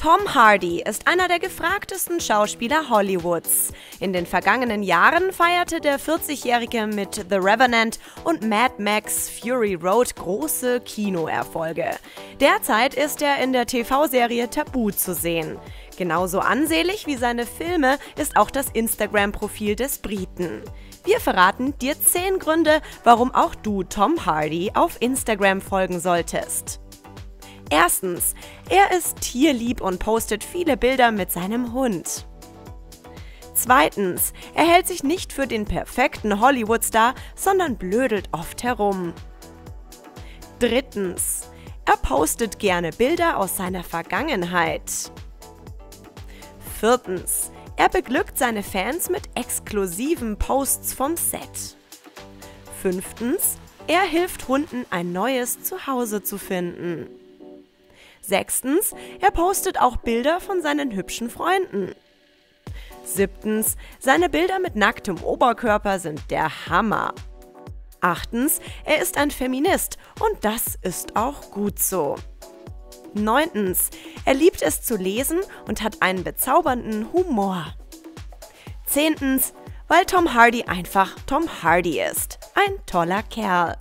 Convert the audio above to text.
Tom Hardy ist einer der gefragtesten Schauspieler Hollywoods. In den vergangenen Jahren feierte der 40-Jährige mit The Revenant und Mad Max Fury Road große Kinoerfolge. Derzeit ist er in der TV-Serie Tabu zu sehen. Genauso ansehlich wie seine Filme ist auch das Instagram-Profil des Briten. Wir verraten dir 10 Gründe, warum auch du Tom Hardy auf Instagram folgen solltest. Erstens, er ist tierlieb und postet viele Bilder mit seinem Hund. Zweitens, er hält sich nicht für den perfekten Hollywood-Star, sondern blödelt oft herum. Drittens, er postet gerne Bilder aus seiner Vergangenheit. Viertens, er beglückt seine Fans mit exklusiven Posts vom Set. Fünftens, er hilft Hunden ein neues Zuhause zu finden. Sechstens, er postet auch Bilder von seinen hübschen Freunden. Siebtens, seine Bilder mit nacktem Oberkörper sind der Hammer. Achtens, er ist ein Feminist und das ist auch gut so. Neuntens, er liebt es zu lesen und hat einen bezaubernden Humor. Zehntens, weil Tom Hardy einfach Tom Hardy ist. Ein toller Kerl.